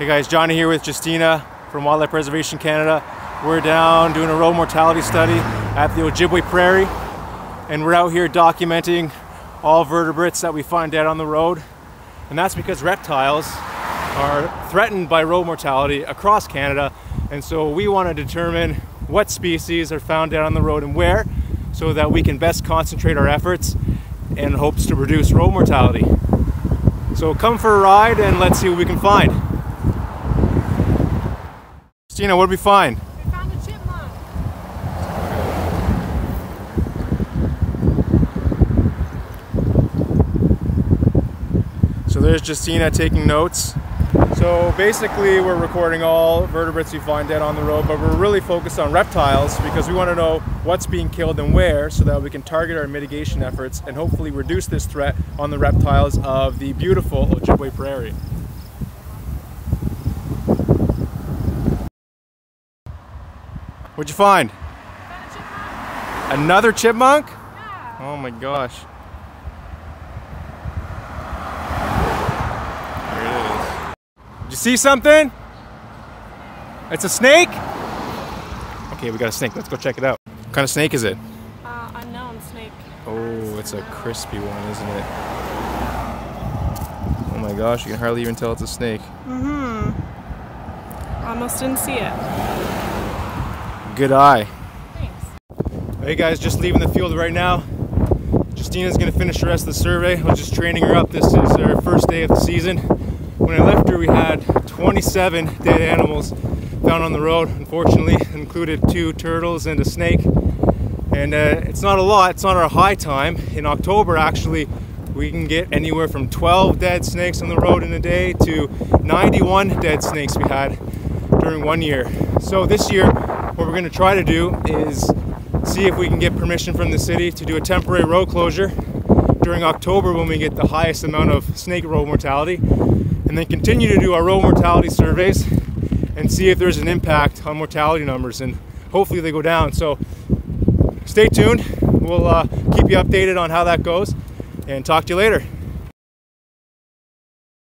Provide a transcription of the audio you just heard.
Hey guys, Johnny here with Justyna from Wildlife Preservation Canada. We're down doing a road mortality study at the Ojibway Prairie and we're out here documenting all vertebrates that we find dead on the road. And that's because reptiles are threatened by road mortality across Canada and so we want to determine what species are found dead on the road and where so that we can best concentrate our efforts in hopes to reduce road mortality. So come for a ride and let's see what we can find. Justyna, what did we find? We found a chipmunk. So there's Justyna taking notes. So basically we're recording all vertebrates we find dead on the road, but we're really focused on reptiles because we want to know what's being killed and where so that we can target our mitigation efforts and hopefully reduce this threat on the reptiles of the beautiful Ojibway Prairie. What'd you find? Chipmunk. Another chipmunk? Yeah. Oh my gosh. There it is. Did you see something? It's a snake? Okay, we got a snake. Let's go check it out. What kind of snake is it? Uh, unknown snake. Oh, it's a crispy one, isn't it? Oh my gosh, you can hardly even tell it's a snake. Mm-hmm. Almost didn't see it. Good eye. Thanks. Hey guys, just leaving the field right now. Justyna's gonna finish the rest of the survey. I was just training her up. This is her first day of the season. When I left her, we had 27 dead animals found on the road. Unfortunately, included two turtles and a snake. And uh, it's not a lot. It's not our high time. In October, actually, we can get anywhere from 12 dead snakes on the road in a day to 91 dead snakes we had during one year. So this year, what we're going to try to do is see if we can get permission from the city to do a temporary road closure during October when we get the highest amount of snake road mortality, and then continue to do our road mortality surveys and see if there's an impact on mortality numbers, and hopefully they go down. So stay tuned. We'll uh, keep you updated on how that goes, and talk to you later.